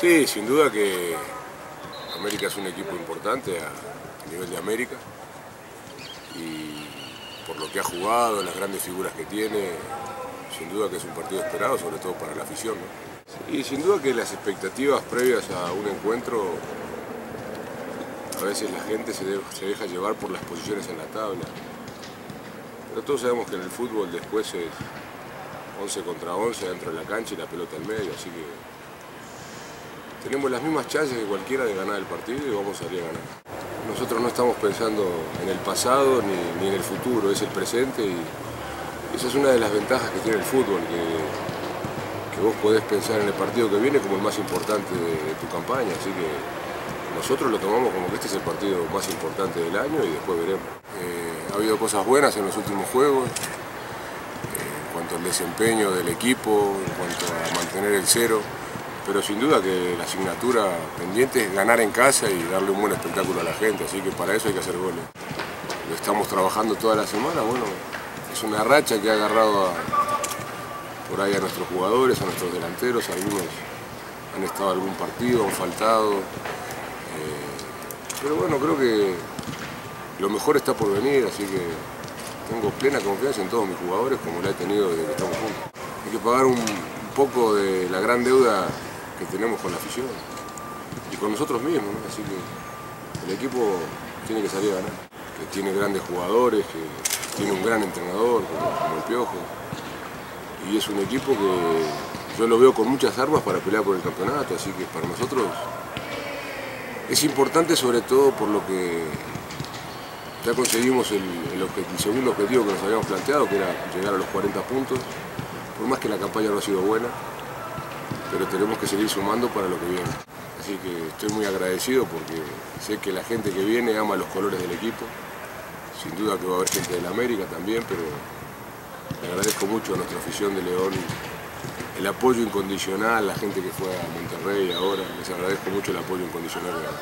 Sí, sin duda que América es un equipo importante a, nivel de América y por lo que ha jugado, las grandes figuras que tiene, sin duda que es un partido esperado, sobre todo para la afición. Y sin duda que las expectativas previas a un encuentro, a veces la gente se, se deja llevar por las posiciones en la tabla. Pero todos sabemos que en el fútbol después es 11 contra 11 dentro de la cancha y la pelota en medio, así que tenemos las mismas chances que cualquiera de ganar el partido y vamos a salir a ganar. Nosotros no estamos pensando en el pasado ni, en el futuro, es el presente y esa es una de las ventajas que tiene el fútbol, que, vos podés pensar en el partido que viene como el más importante de, tu campaña, así que nosotros lo tomamos como que este es el partido más importante del año y después veremos. Eh, ha habido cosas buenas en los últimos juegos, eh, en cuanto al desempeño del equipo, en cuanto a mantener el cero pero sin duda que la asignatura pendiente es ganar en casa y darle un buen espectáculo a la gente, así que para eso hay que hacer goles. Lo estamos trabajando toda la semana, bueno, es una racha que ha agarrado por ahí a nuestros jugadores, a nuestros delanteros, algunos han estado en algún partido, han faltado, eh, pero bueno, creo que lo mejor está por venir, así que tengo plena confianza en todos mis jugadores como la he tenido desde que estamos juntos. Hay que pagar un poco de la gran deuda que tenemos con la afición. Y con nosotros mismos, así que el equipo tiene que salir a ganar, que tiene grandes jugadores, que tiene un gran entrenador como, el Piojo. Y es un equipo que yo lo veo con muchas armas para pelear por el campeonato, así que para nosotros es importante sobre todo por lo que ya conseguimos el, el, segundo objetivo que nos habíamos planteado, que era llegar a los 40 puntos, por más que la campaña no ha sido buena, pero tenemos que seguir sumando para lo que viene. Así que estoy muy agradecido porque sé que la gente que viene ama los colores del equipo. Sin duda que va a haber gente de la América también, pero le agradezco mucho a nuestra afición de León el apoyo incondicional, la gente que fue a Monterrey ahora, les agradezco mucho el apoyo incondicional.